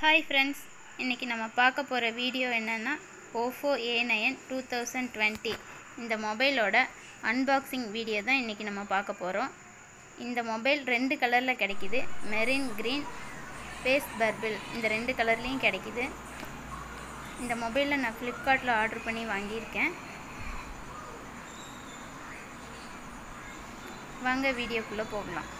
Hi friends இன்றைக்கி நம்ம பார்க்க போகிற வீடியோ என்னென்னா Oppo A nine two thousand twenty இந்த மொபைலோட அன்பாக்சிங் வீடியோ தான் இன்றைக்கி நம்ம பார்க்க போகிறோம் இந்த மொபைல் ரெண்டு கலரில் கிடைக்கிது. மெரின் க்ரீன் பேஸ் பர்பிள் இந்த ரெண்டு கலர்லேயும் கிடைக்கிது. இந்த மொபைலில் நான் ஃப்ளிப்கார்ட்டில் ஆர்டர் பண்ணி வாங்கியிருக்கேன். வாங்க வீடியோக்குள்ளே போகலாம்.